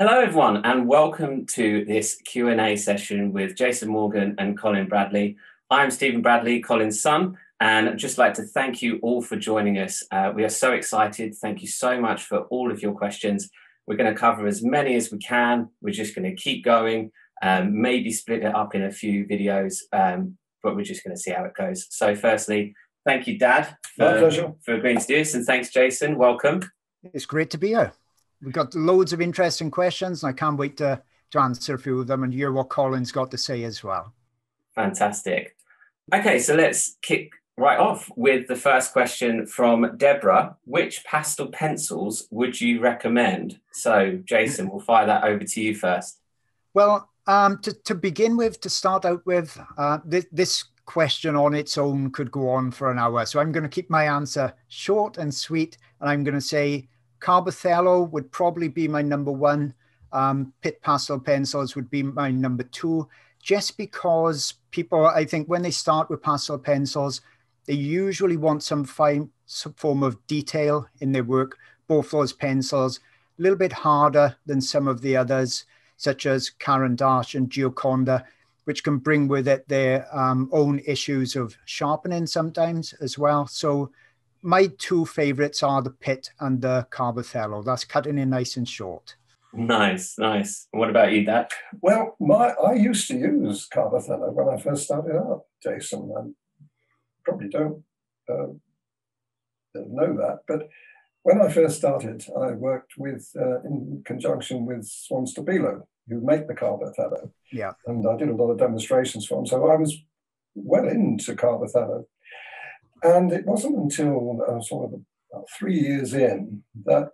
Hello, everyone, and welcome to this Q&A session with Jason Morgan and Colin Bradley. I'm Stephen Bradley, Colin's son, and I'd just like to thank you all for joining us. Uh, we are so excited. Thank you so much for all of your questions. We're going to cover as many as we can. We're just going to keep going, um, maybe split it up in a few videos, um, but we're just going to see how it goes. So, firstly, thank you, Dad, for, for agreeing to do this, and thanks, Jason. Welcome. It's great to be here. We've got loads of interesting questions, and I can't wait to, to answer a few of them and hear what Colin's got to say as well. Fantastic. Okay, so let's kick right off with the first question from Deborah. Which pastel pencils would you recommend? So, Jason, we'll fire that over to you first. Well, um, to, to begin with, to start out with, uh, th- this question on its own could go on for an hour. So I'm going to keep my answer short and sweet, and I'm going to say Carbothello would probably be my number one. Um, Pitt pastel pencils would be my number two, just because people, I think, when they start with pastel pencils, they usually want some fine some form of detail in their work. Both those pencils, a little bit harder than some of the others, such as Caran d'Ache and Gioconda, which can bring with it their um, own issues of sharpening sometimes as well. So my two favorites are the Pitt and the Carbothello. That's cutting in nice and short. Nice, nice. What about you, Dad? Well, my I used to use Carbothello when I first started out, Jason. I probably don't uh, know that, but when I first started, I worked with uh, in conjunction with Swan Stabilo, who make the Carbothello. Yeah. And I did a lot of demonstrations for them. So I was well into Carbothello. And it wasn't until uh, sort of three years in that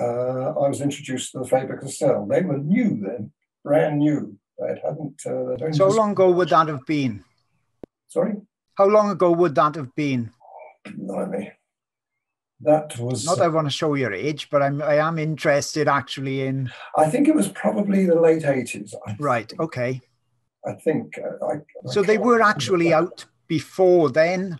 uh, I was introduced to the Faber Castell. They were new then, brand new. They hadn't. Uh, so, how long ago would that have been? Sorry? How long ago would that have been? Blimey. That was not. I want to show your age, but I'm. I am interested actually in. I think it was probably the late eighties. Right. Okay. I think. Uh, I, I so they were actually out before then.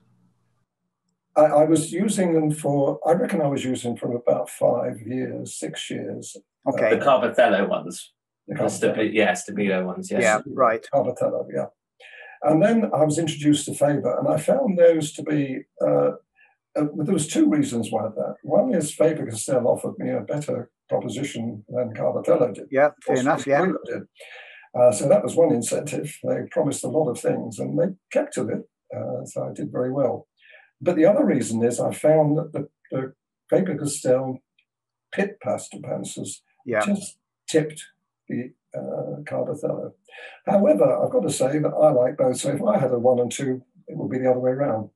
I, I, was using them for, I reckon I was using for about five years, six years. Okay. Uh, the Carbothello ones. The Carbothello. yeah, Stabilo ones, yes. Yeah, right. Carbothello, yeah. And then I was introduced to Faber, and I found those to be, uh, uh, there was two reasons why that. One is Faber Castell offered me a better proposition than Carbothello did. Yeah, fair enough, yeah. Did. Uh, so that was one incentive. They promised a lot of things, and they kept to it. Uh, so I did very well. But the other reason is I found that the, the Faber Castell Pitt pastel pencils yeah. just tipped the uh, Carbothello. However, I've got to say that I like both. So if I had a one and two, it would be the other way around.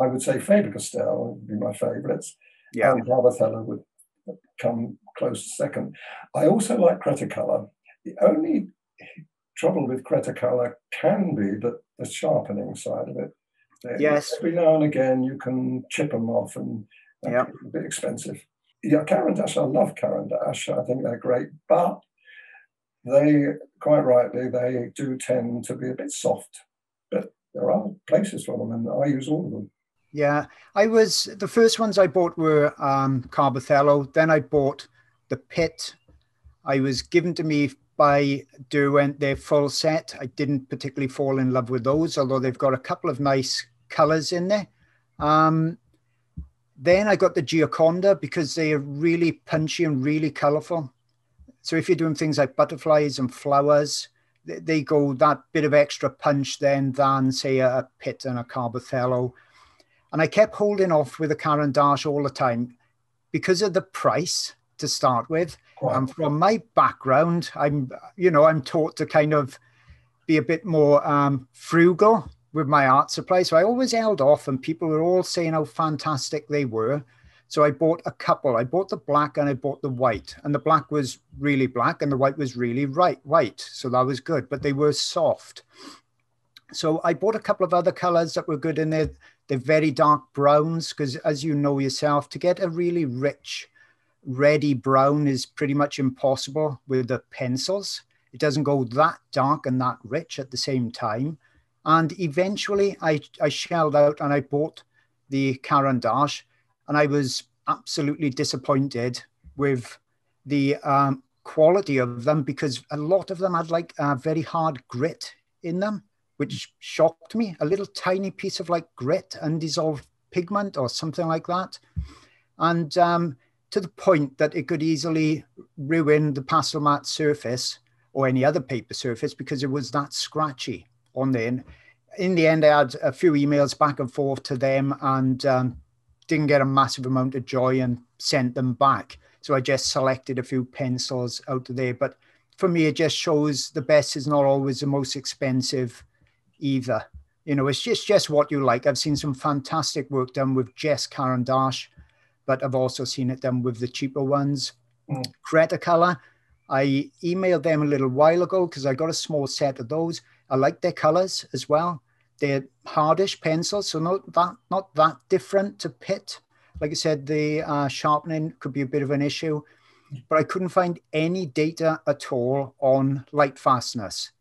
I would say Faber Castell would be my favourites, yeah. and Carbothello would come close second. I also like Cretacolor. The only trouble with Cretacolor can be that the sharpening side of it. Yes. Every now and again, you can chip them off, and yeah. a bit expensive. Yeah, Caran d'Ache, I love Caran d'Ache. I think they're great, but they, quite rightly, they do tend to be a bit soft. But there are places for them, and I use all of them. Yeah, I was the first ones I bought were um, Carbothello. Then I bought the Pitt. I was given to me by Derwent their full set. I didn't particularly fall in love with those, although they've got a couple of nice colors in there. Um, then I got the Gioconda because they are really punchy and really colorful. So if you're doing things like butterflies and flowers, they, they go that bit of extra punch then than say a, a Pitt and a Carbothello. And I kept holding off with a Caran d'Ache all the time because of the price to start with. And from my background, I'm, you know, I'm taught to kind of be a bit more um, frugal with my art supply. So I always held off, and people were all saying how fantastic they were. So I bought a couple. I bought the black and I bought the white. And the black was really black and the white was really right white. So that was good, but they were soft. So I bought a couple of other colors that were good in there. They're very dark browns because, as you know yourself, to get a really rich ready brown is pretty much impossible with the pencils. It doesn't go that dark and that rich at the same time. And eventually I, I shelled out and I bought the Caran d'Ache and I was absolutely disappointed with the um, quality of them because a lot of them had like a very hard grit in them, which shocked me. A little tiny piece of like grit, undissolved pigment or something like that. And um, to the point that it could easily ruin the Pastelmat surface or any other paper surface because it was that scratchy on there. in the end, I had a few emails back and forth to them and um, didn't get a massive amount of joy and sent them back. So I just selected a few pencils out of there. But for me, it just shows the best is not always the most expensive either. You know, it's just just what you like. I've seen some fantastic work done with Jess Caran d'Ache, but I've also seen it done with the cheaper ones. Mm. Cretacolor, I emailed them a little while ago because I got a small set of those. I like their colors as well. They're hardish pencils, so not that not that different to Pitt. Like I said, the uh, sharpening could be a bit of an issue, but I couldn't find any data at all on light fastness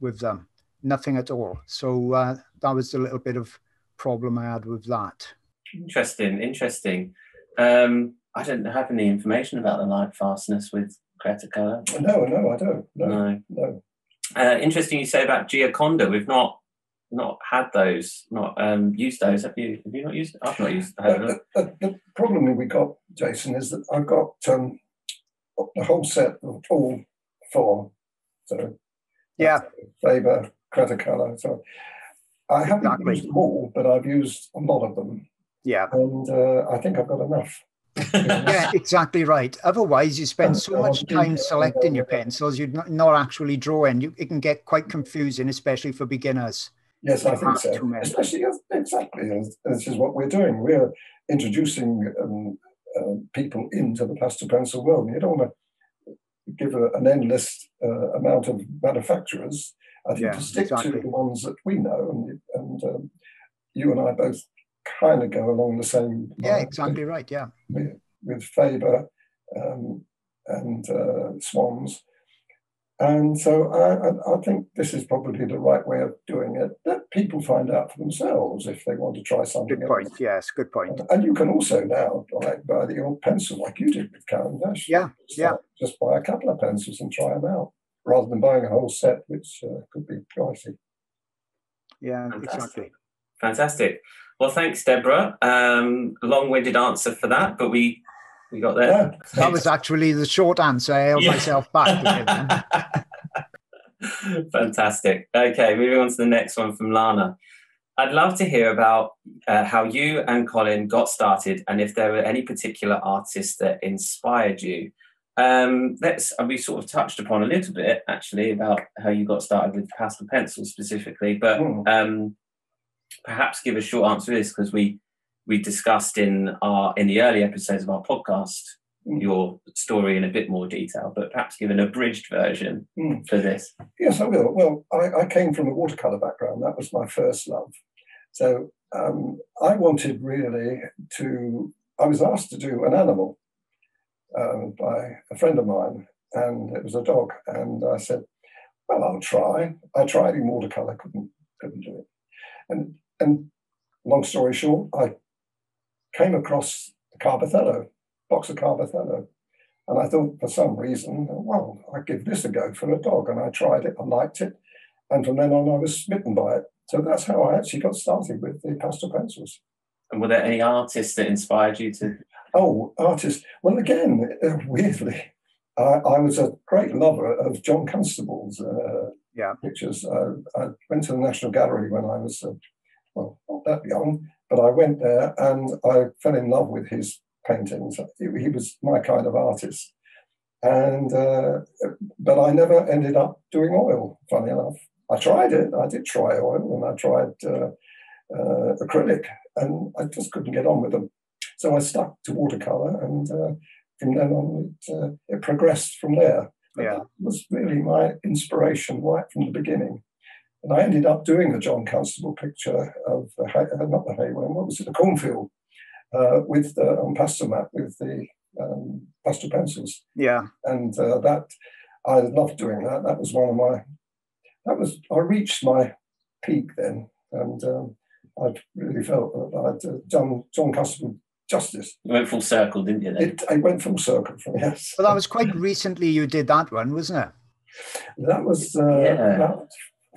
with them. Nothing at all. So uh, that was a little bit of problem I had with that. Interesting, interesting. Um, I don't have any information about the light fastness with Cretacolor. No, no, I don't. No, no. no. Uh, interesting you say about Gioconda. We've not not had those, not um, used those. Have you? Have you not used? I've not used. The, the, the, problem we got, Jason, is that I've got um, the whole set of all four. So yeah, Faber, Cretacolor. So I haven't exactly. used them all, but I've used a lot of them. Yeah, and uh, I think I've got enough. yeah, exactly right. Otherwise, you spend so much time selecting your pencils, you're not, not actually drawing. You, it can get quite confusing, especially for beginners. Yes, I think so. Especially exactly, this is what we're doing. We're introducing um, uh, people into the pastel pencil world. You don't want to give a, an endless uh, amount of manufacturers. I think yeah, to stick exactly. to the ones that we know, and, and um, you and I both kind of go along the same. Yeah, line. exactly right. Yeah, with, with Faber um, and uh, Swans and so I, I, think this is probably the right way of doing it. Let people find out for themselves if they want to try something. Good point. Else. Yes, good point. And you can also now buy, buy the old pencil like you did with Caran d'Ache. Yeah, just, yeah. just buy a couple of pencils and try them out, rather than buying a whole set, which uh, could be pricey. Yeah, Fantastic. exactly. Fantastic. Well, thanks, Deborah. Um, long-winded answer for that, but we we got there. Yeah. That was actually the short answer. I held yeah. myself back. Fantastic. Okay, moving on to the next one from Lana. I'd love to hear about uh, how you and Colin got started and if there were any particular artists that inspired you. Um, let's, we sort of touched upon a little bit actually about how you got started with pastel pencil specifically, but mm. um, perhaps give a short answer to this because we we discussed in our in the early episodes of our podcast mm. your story in a bit more detail, but perhaps give an abridged version mm. for this. Yes, I will. Well, I, I, came from a watercolor background. That was my first love. So um, I wanted really to. I was asked to do an animal um, by a friend of mine, and it was a dog. And I said, "Well, I'll try." I tried in watercolor, couldn't couldn't do it. And and long story short, I came across the Carbothello, box of Carbothello. And I thought for some reason, well, I'd give this a go for a dog. And I tried it, I liked it. And from then on, I was smitten by it. So that's how I actually got started with the pastel pencils. And were there any artists that inspired you to? Oh, artists. Well, again, uh, weirdly, I, I, was a great lover of John Constable's uh, yeah. pictures. Uh, I went to the National Gallery when I was, uh, well, not that young, but I went there and I fell in love with his paintings. He, was my kind of artist. And, uh, but I never ended up doing oil, funny enough. I tried it, I did try oil and I tried uh, uh, acrylic and I just couldn't get on with them. So I stuck to watercolor and uh, from then on it, uh, it progressed from there. But yeah. That was really my inspiration right from the beginning. And I ended up doing a John Constable picture of the uh, not the Hay Wain, what was it, the cornfield, uh, with the on Pastelmat with the um, pastel pencils. Yeah, and uh, that I loved doing that. That was one of my. That was I reached my peak then, and um, I really felt that I'd uh, done John Constable justice. You went full circle, didn't you? Then? It, I went full circle from yes. Well, that was quite recently you did that one, wasn't it? That was uh, Yeah. about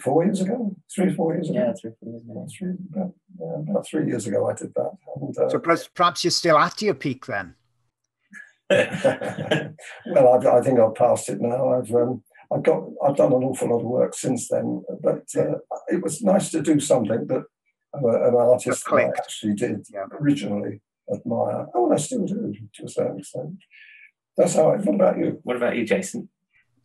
four years ago, three, four years ago. yeah, three, four years ago. About three, about, yeah, about three years ago, I did that. And, uh, So perhaps, perhaps you're still at your peak then. well, I've, I think I've passed it now. I've um, I've got I've done an awful lot of work since then, but uh, it was nice to do something that uh, an artist that I actually did Yeah. originally admire. Oh, and I still do to a certain extent. That's how. I, what about you? what about you, Jason?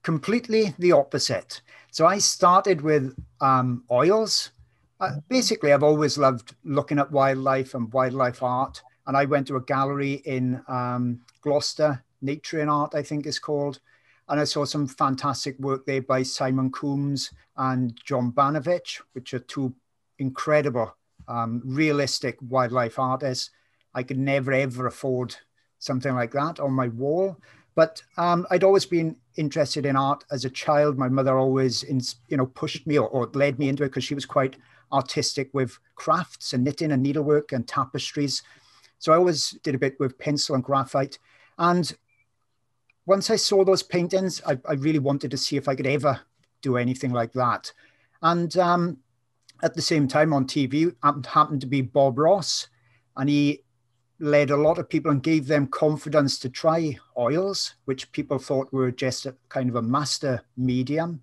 completely the opposite. So I started with um, oils. Uh, basically, I've always loved looking at wildlife and wildlife art. And I went to a gallery in um, Gloucester, Nature in Art, I think it's called. And I saw some fantastic work there by Simon Combes and John Banovich, which are two incredible, um, realistic wildlife artists. I could never, ever afford something like that on my wall. But um, I'd always been interested in art as a child. My mother always, ins- you know, pushed me or, or led me into it because she was quite artistic with crafts and knitting and needlework and tapestries. So I always did a bit with pencil and graphite. And once I saw those paintings, I, I really wanted to see if I could ever do anything like that. And um, at the same time on TV happened, happened to be Bob Ross, and he led a lot of people and gave them confidence to try oils, which people thought were just a kind of a master medium.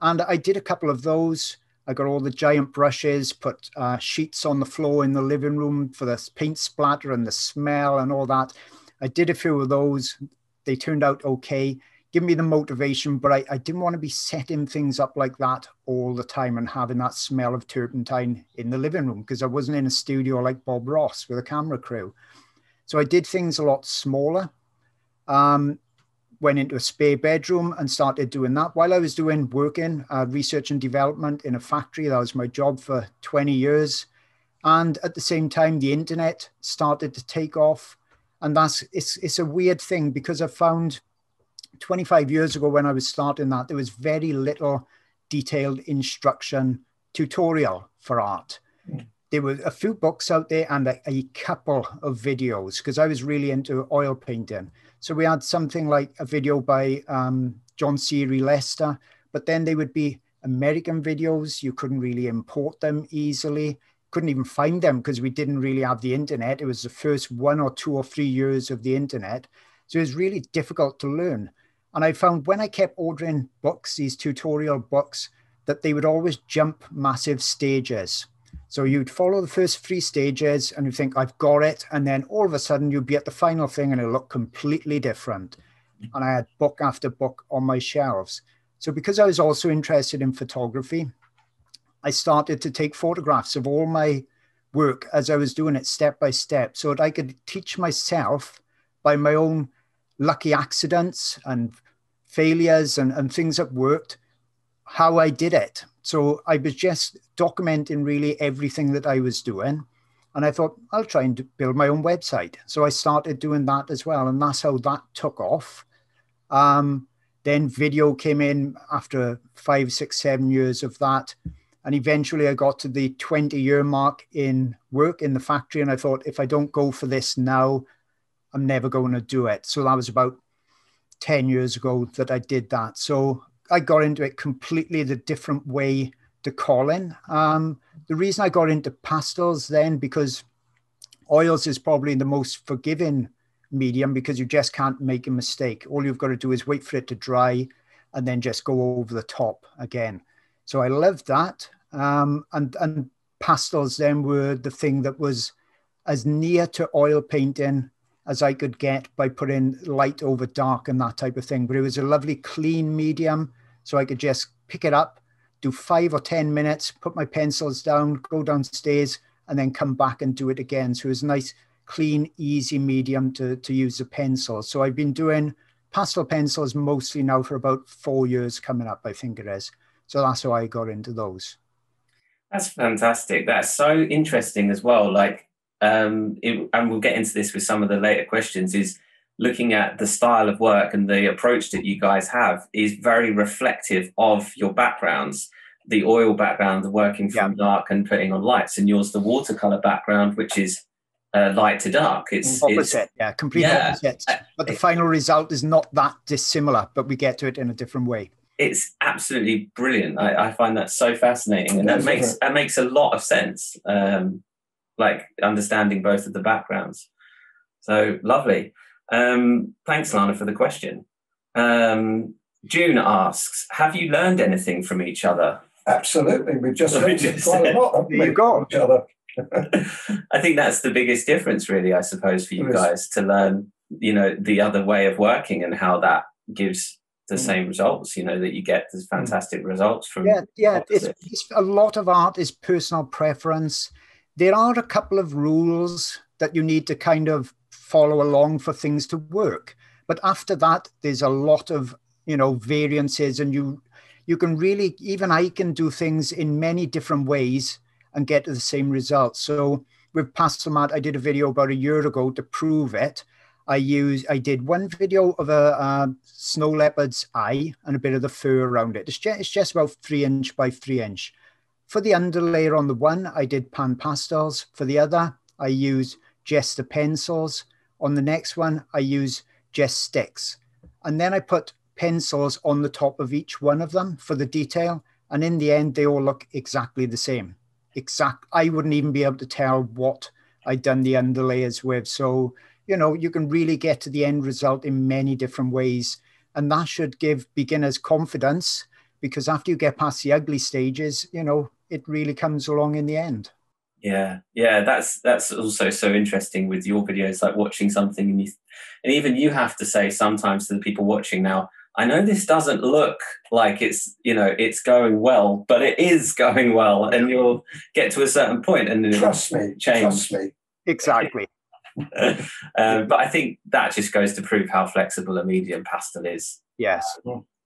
And I did a couple of those. I got all the giant brushes, put uh, sheets on the floor in the living room for the paint splatter and the smell and all that. I did a few of those. They turned out okay. Give me the motivation, but I, I didn't want to be setting things up like that all the time and having that smell of turpentine in the living room because I wasn't in a studio like Bob Ross with a camera crew. So I did things a lot smaller. Um, went into a spare bedroom and started doing that while I was doing working uh, research and development in a factory. That was my job for 20 years. And at the same time, the internet started to take off. And that's it's it's a weird thing because I found 25 years ago when I was starting that, there was very little detailed instruction tutorial for art. There were a few books out there and a, a couple of videos because I was really into oil painting. So we had something like a video by um, John Seerey-Lester, but then they would be American videos. You couldn't really import them easily, couldn't even find them because we didn't really have the internet. It was the first one or two or three years of the internet. So it was really difficult to learn. And I found when I kept ordering books, these tutorial books, that they would always jump massive stages. So you'd follow the first three stages and you think, I've got it. And then all of a sudden you'd be at the final thing and it'll look completely different. And I had book after book on my shelves. So because I was also interested in photography, I started to take photographs of all my work as I was doing it step by step so that I could teach myself by my own lucky accidents and failures and, and things that worked how I did it. So I was just documenting really everything that I was doing. And I thought, I'll try and build my own website. So I started doing that as well. And that's how that took off. Um, then video came in after five, six, seven years of that. And eventually I got to the 20 year mark in work in the factory. And I thought, if I don't go for this now, I'm never going to do it. So that was about 10 years ago that I did that. So I got into it completely the different way to Colin. Um, the reason I got into pastels then, because oils is probably the most forgiving medium because you just can't make a mistake. All you've got to do is wait for it to dry and then just go over the top again. So I loved that. Um, and, and pastels then were the thing that was as near to oil painting as I could get by putting light over dark and that type of thing. But it was a lovely clean medium. So I could just pick it up, do five or 10 minutes, put my pencils down, go downstairs, and then come back and do it again. So it was a nice, clean, easy medium to, to use a pencil. So I've been doing pastel pencils mostly now for about four years coming up, I think it is. So that's how I got into those. That's fantastic. That's so interesting as well. Like, um, it, and we'll get into this with some of the later questions. Is looking at the style of work and the approach that you guys have is very reflective of your backgrounds. The oil background, the working from Yeah. dark and putting on lights, and yours the watercolor background, which is uh, light to dark. It's opposite, it's, yeah, complete yeah, opposite. But the final result is not that dissimilar, but we get to it in a different way. It's absolutely brilliant. I, I find that so fascinating, and that makes that makes a lot of sense. Um, like understanding both of the backgrounds. So lovely. Um, thanks, Lana, for the question. Um, June asks, "Have you learned anything from each other?" Absolutely, we've just learned quite a lot. You got each other. I think that's the biggest difference, really. I suppose for you guys to learn, you know, the other way of working and how that gives the mm. same results. You know that you get the fantastic results from. Yeah, yeah. It's, it's, a lot of art is personal preference. There are a couple of rules that you need to kind of follow along for things to work, but after that, there's a lot of you know variances, and you you can really even I can do things in many different ways and get to the same results. So with Pastelmat, I did a video about a year ago to prove it. I use I did one video of a, a, snow leopard's eye and a bit of the fur around it. It's just, it's just about three inch by three inch. For the underlayer on the one, I did pan pastels. For the other, I use the pencils. On the next one, I use just sticks. And then I put pencils on the top of each one of them for the detail. And in the end, they all look exactly the same exact. I wouldn't even be able to tell what I'd done the underlayers with. So, you know, you can really get to the end result in many different ways. And that should give beginners confidence because after you get past the ugly stages, you know, it really comes along in the end. Yeah, yeah, that's that's also so interesting with your videos, like watching something and you, and even you have to say sometimes to the people watching now, I know this doesn't look like it's you know it's going well, but it is going well, and you'll get to a certain point and trust me, change. Trust me, exactly. um, but I think that just goes to prove how flexible a medium pastel is. Yes.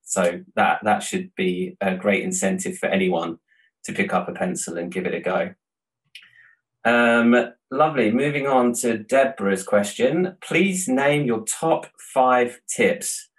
So that that should be a great incentive for anyone to pick up a pencil and give it a go. Um, lovely. Moving on to Deborah's question. Please name your top five tips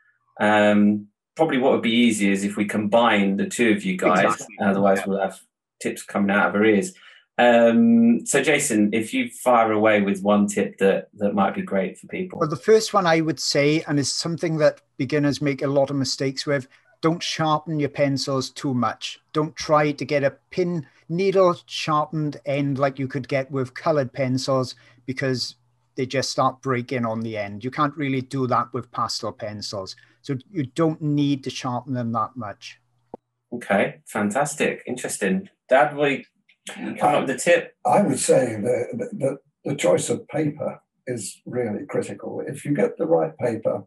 um, probably what would be easier is if we combine the two of you guys. Exactly. Otherwise, yeah. we'll have tips coming out of our ears. Um, so, Jason, if you fire away with one tip that that might be great for people. Well, the first one I would say, and is something that beginners make a lot of mistakes with. Don't sharpen your pencils too much. Don't try to get a pin needle sharpened end like you could get with colored pencils because they just start breaking on the end. You can't really do that with pastel pencils. So you don't need to sharpen them that much. Okay, fantastic, interesting. Dad, we come up with a tip. I would say that the, the choice of paper is really critical. If you get the right paper,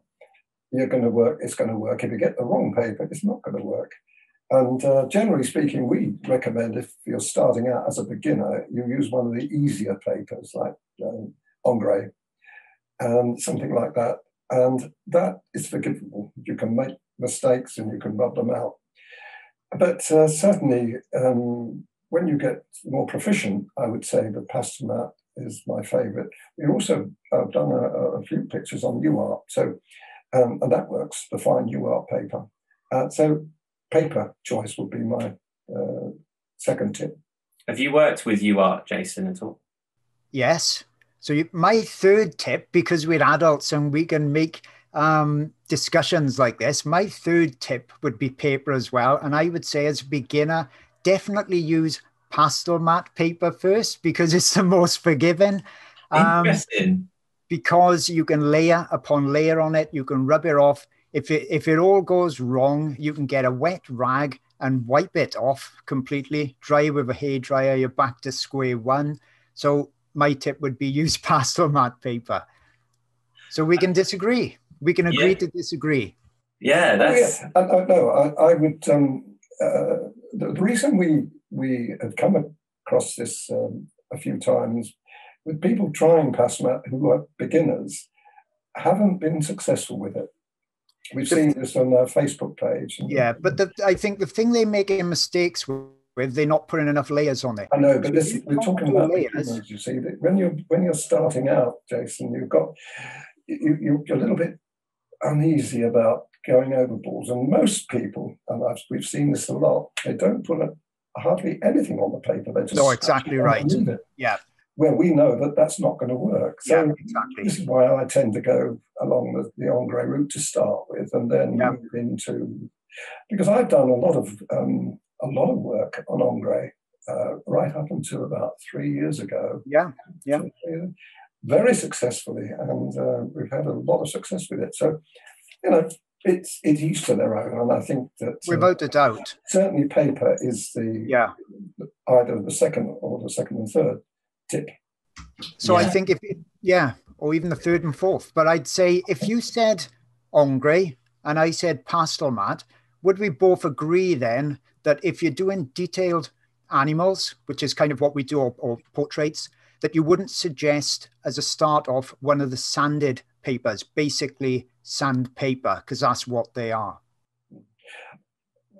you're going to work. It's going to work. If you get the wrong paper, it's not going to work. And uh, generally speaking, we recommend if you're starting out as a beginner, you use one of the easier papers like um, Ingres and something like that and that is forgivable. You can make mistakes and you can rub them out. But uh, certainly, um, when you get more proficient, I would say the Pastelmat is my favorite. We also have done a, a, few pictures on UART, so um, and that works, the fine UART paper. Uh, so paper choice would be my uh, second tip. Have you worked with UART, Jason, at all? Yes. So you, my third tip, because we're adults and we can make um, discussions like this, my third tip would be paper as well. And I would say as a beginner, definitely use Pastelmat paper first because it's the most forgiving. Um, Interesting. Because you can layer upon layer on it, you can rub it off. If it if it all goes wrong, you can get a wet rag and wipe it off completely. Dry with a hair dryer, you're back to square one. So my tip would be use Pastelmat paper. So we can disagree. We can agree yeah. to disagree. Yeah, that's. Oh, yeah. I, no, I, I would. Um, uh, the, the, reason we we have come across this um, a few times with people trying Pastelmat who are beginners haven't been successful with it. We've seen this on our Facebook page. Yeah, but the, I think the thing they make in mistakes with with they're not putting enough layers on it. I know, but this, we're talking about layers. You see, when you're when you're starting out, Jason, you've got you, you're a little bit uneasy about going overboard, and most people, and I've, we've seen this a lot, they don't put a, hardly anything on the paper. They just no, exactly right. Yeah. Where we know that that's not going to work. So yeah, exactly. this is why I tend to go along the, the Ingres route to start with, and then yeah. move into because I've done a lot of um, a lot of work on Ingres uh, right up until about three years ago. Yeah, yeah. Very successfully, and uh, we've had a lot of success with it. So, you know, it's it's each to their own, and I think that uh, without a doubt, certainly paper is the yeah either the second or the second and third tip. So yeah. I think if yeah, or even the third and fourth, but I'd say if you said Ingres and I said Pastelmat, would we both agree then that if you're doing detailed animals, which is kind of what we do, or, or portraits, that you wouldn't suggest as a start off one of the sanded papers, basically sandpaper, because that's what they are?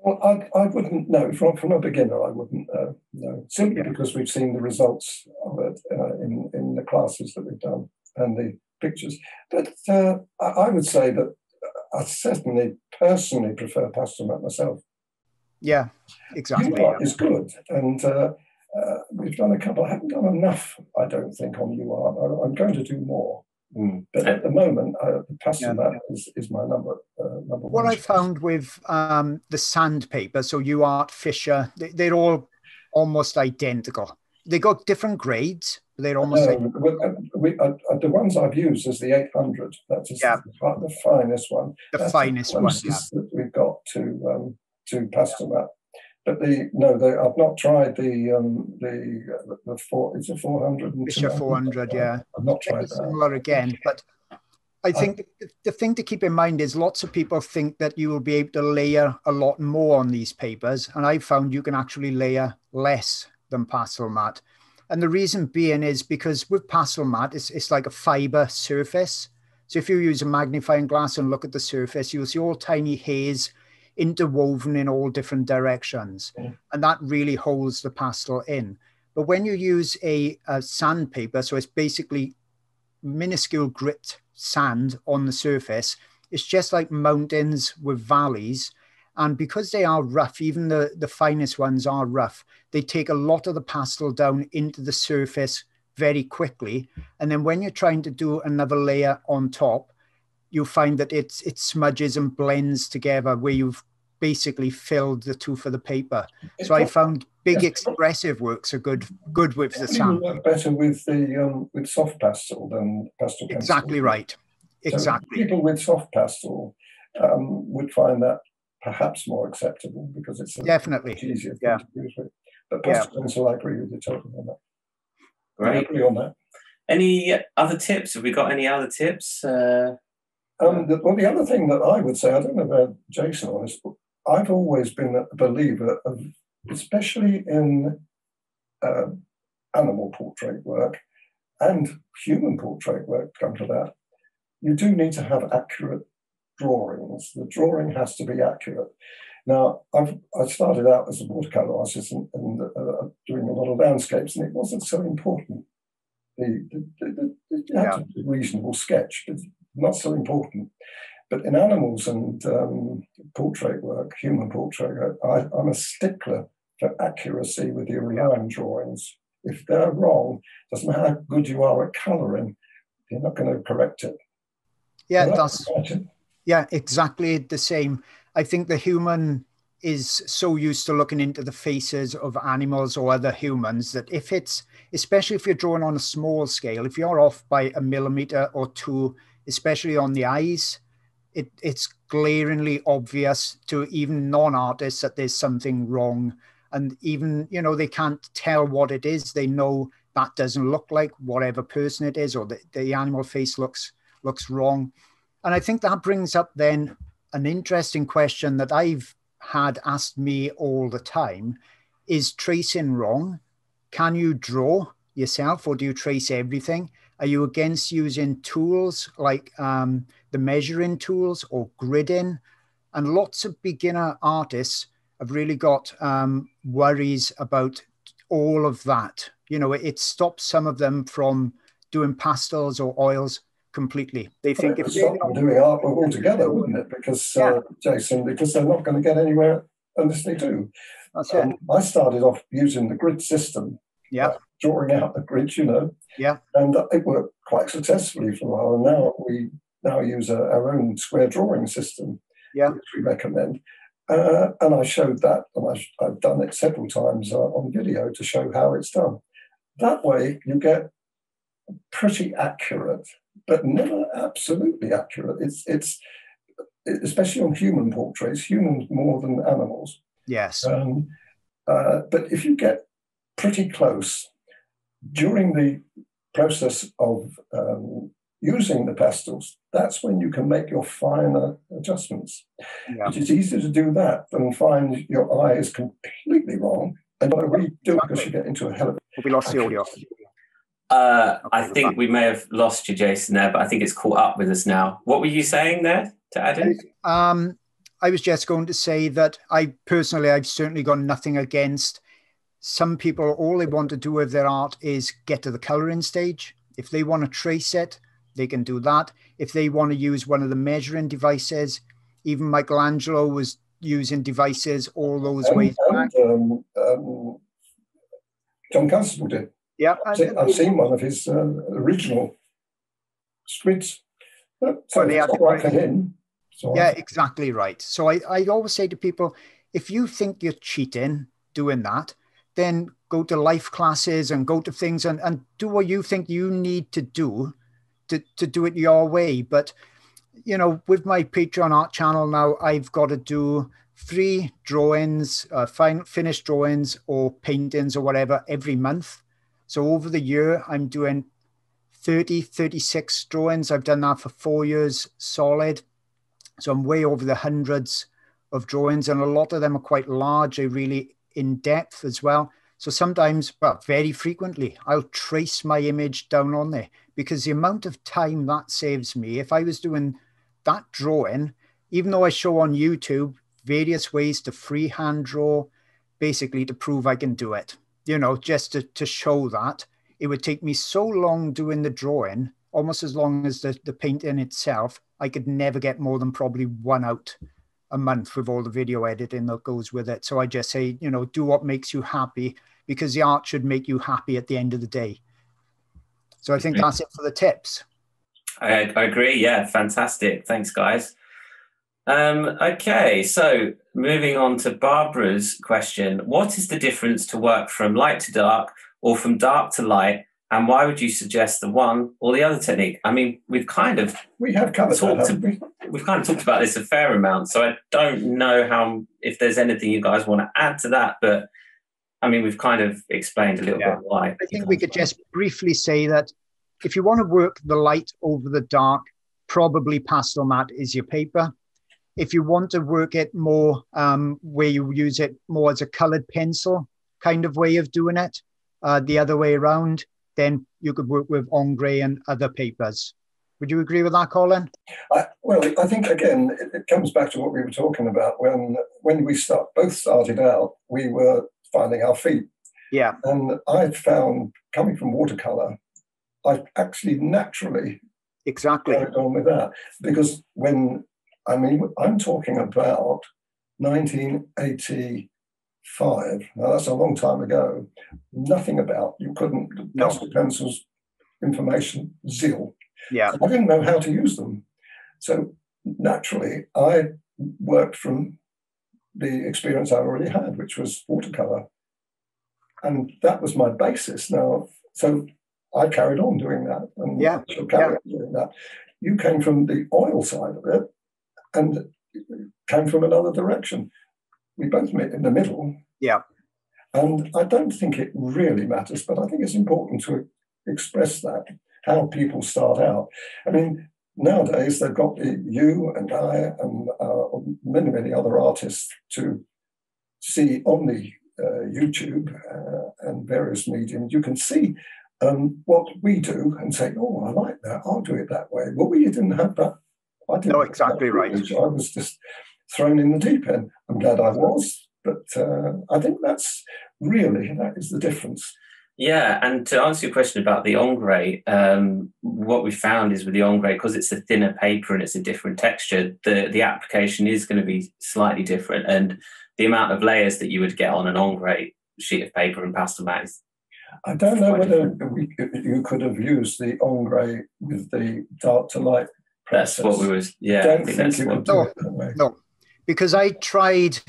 Well, I, I wouldn't know. From, from a beginner, I wouldn't uh, know, simply yeah. because we've seen the results of it uh, in, in the classes that we've done and the pictures. But uh, I, I would say that I certainly personally prefer Pastelmat myself. Yeah, exactly. UART is good. And uh, uh, we've done a couple. I haven't done enough, I don't think, on UART. I'm going to do more. Mm. But at the moment, uh, the yeah. is, is my number uh, number what one. What I found with um, the sandpaper, so UART, Fisher, they, they're all almost identical. They got different grades, but they're almost well, uh, we, uh, uh, the ones I've used is the 800. That's yeah. the, the finest one. The That's finest the one, yeah. that we've got to um, to Pastelmat. But the no, the, I've not tried the um, the the four. It's a four hundred. Fisher four hundred. Yeah, I've not tried that. Similar again, but I think I, the thing to keep in mind is lots of people think that you will be able to layer a lot more on these papers, and I found you can actually layer less than pastel Pastelmat. And the reason being is because with Pastelmat, it's, it's like a fiber surface. So if you use a magnifying glass and look at the surface, you'll see all tiny hairs interwoven in all different directions. And that really holds the pastel in. But when you use a, a sandpaper, so it's basically minuscule grit sand on the surface, it's just like mountains with valleys. And because they are rough, even the, the finest ones are rough, they take a lot of the pastel down into the surface very quickly. And then when you're trying to do another layer on top, you'll find that it's it smudges and blends together where you've basically filled the two for the paper. So I found big yeah. expressive works are good good with the sand. Work better with the um, with soft pastel than pastel pencil. Exactly right. Exactly. So people with soft pastel um, would find that perhaps more acceptable because it's definitely easier yeah. to use with. But pastel yeah. pencil, I agree with you totally on that. Great. I agree on that. Any other tips? Have we got any other tips? Uh, um, the, well, the other thing that I would say, I don't know about Jason on this, but I've always been a believer of, especially in uh, animal portrait work and human portrait work, come to that, you do need to have accurate drawings. The drawing has to be accurate. Now, I've, I started out as a watercolor artist and, and uh, doing a lot of landscapes, and it wasn't so important. The, the, the, the you had yeah. a reasonable sketch, but not so important. But in animals and um, portrait work, human portrait, I, am a stickler for accuracy with your line drawings. If they're wrong, doesn't matter how good you are at colouring, you're not going to correct it. Yeah, that's yeah, exactly the same. I think the human is so used to looking into the faces of animals or other humans that if it's especially if you're drawing on a small scale, if you're off by a millimeter or two, especially on the eyes, it, it's glaringly obvious to even non-artists that there's something wrong. And even, you know, they can't tell what it is. They know that doesn't look like whatever person it is, or the, the animal face looks looks wrong. And I think that brings up then an interesting question that I've had asked me all the time is tracing wrong? Can you draw yourself or do you trace everything? Are you against using tools like um, the measuring tools or gridding? And lots of beginner artists have really got um, worries about all of that. You know, it, it stops some of them from doing pastels or oils completely. They well, think if stop them doing art altogether, wouldn't it? Because uh, Jason, because they're not going to get anywhere unless they do. That's um, it. I started off using the grid system yeah. drawing out the grid, you know. Yeah. And it worked quite successfully for a while. And now we now use a, our own square drawing system, yeah. which we recommend. Uh, and I showed that, and I, have done it several times uh, on video to show how it's done. That way, you get pretty accurate, but never absolutely accurate. It's it's especially on human portraits, humans more than animals. Yes. Um, uh, but if you get pretty close during the process of um, using the pastels, that's when you can make your finer adjustments. Yeah. It is easier to do that than find your eye is completely wrong and not really do it because you get into a hell of a. We lost the audio. Uh, I think we may have lost you, Jason, there, but I think it's caught up with us now. What were you saying there to add in? Um, I was just going to say that I personally, I've certainly got nothing against some people. All they want to do with their art is get to the coloring stage. If they want to trace it, they can do that. If they want to use one of the measuring devices, even Michelangelo was using devices all those and, ways and, um, um, John Constable did. Yeah, I've seen, I've seen one of his uh, original squids. So well, right for. So yeah, exactly right. So I, I always say to people, if you think you're cheating doing that, then go to life classes and go to things and, and do what you think you need to do to, to do it your way. But, you know, with my Patreon art channel now, I've got to do three drawings, uh, fine, finished drawings or paintings or whatever every month. So over the year, I'm doing 30, 36 drawings. I've done that for four years solid. So I'm way over the hundreds of drawings, and a lot of them are quite large. They're really in depth as well. So sometimes, well, very frequently, I'll trace my image down on there because the amount of time that saves me, if I was doing that drawing, even though I show on YouTube various ways to freehand draw, basically to prove I can do it, you know, just to, to show that, it would take me so long doing the drawing, almost as long as the, the painting itself, I could never get more than probably one out a month with all the video editing that goes with it. So I just say, you know, do what makes you happy because the art should make you happy at the end of the day. So I think that's it for the tips. I, I agree. Yeah, fantastic. Thanks, guys. Um, okay, so moving on to Barbara's question What is the difference to work from light to dark or from dark to light and why would you suggest the one or the other technique? I mean, we've kind of we have covered talked that, we? we've kind of talked about this a fair amount, so I don't know how if there's anything you guys want to add to that, but I mean, we've kind of explained a little yeah. bit why. I think we could just briefly say that if you want to work the light over the dark, probably Pastelmat is your paper. If you want to work it more um, where you use it more as a colored pencil kind of way of doing it, uh, the other way around, then you could work with Ingres and other papers. Would you agree with that, Colin? I, well, I think again it, it, comes back to what we were talking about when when we start both started out. We were finding our feet. Yeah. And I found coming from watercolor, I actually naturally exactly carried on with that because when I mean I'm talking about 1980 five. Now that's a long time ago. Nothing about you couldn't no. pencils, information zil. Yeah, I didn't know how to use them, so naturally I worked from the experience I already had, which was watercolor, and that was my basis. Now, so I carried on doing that, and yeah, carry yeah. on doing that. You came from the oil side of it, and came from another direction we both met in the middle. Yeah. And I don't think it really matters, but I think it's important to express that, how people start out. I mean, nowadays they've got the, you and I and uh, many, many other artists to see on the uh, YouTube uh, and various mediums. You can see um, what we do and say, oh, I like that. I'll do it that way. Well, we didn't have that. I didn't no, exactly right. I was just thrown in the deep end. I'm glad I was, but uh, I think that's really that is the difference. Yeah, and to answer your question about the Ingres, um, what we found is with the Ingres, because it's a thinner paper and it's a different texture, the, the application is going to be slightly different. And the amount of layers that you would get on an Ingres sheet of paper and Pastelmat is I don't know whether we, you could have used the Ingres with the dark to light. Process. That's what we was. Yeah, don't think, think you could do no, it that way. No, because I tried.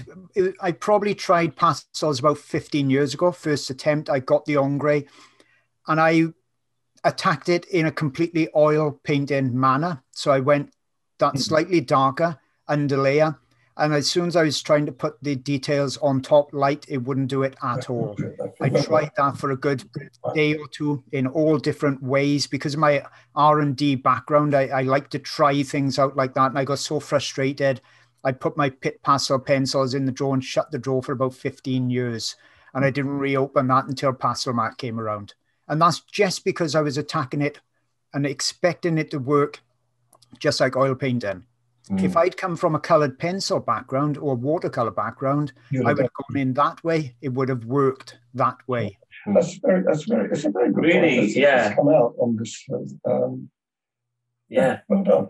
I probably tried pastels about fifteen years ago. First attempt, I got the Ingres, and I attacked it in a completely oil painting manner. So I went that mm-hmm. slightly darker underlayer and as soon as I was trying to put the details on top light, it wouldn't do it at all. I tried that for a good day or two in all different ways because of my R and D background. I, I like to try things out like that, and I got so frustrated. I put my Pitt pastel pencils in the drawer and shut the drawer for about 15 years, and I didn't reopen that until Pastelmat came around. And that's just because I was attacking it and expecting it to work just like oil painting. Mm. If I'd come from a colored pencil background or watercolor background, You'd I would have gone in that way. It would have worked that way. That's very, that's very, it's a very good really, point. yeah. come out on this. Um, yeah. Well done.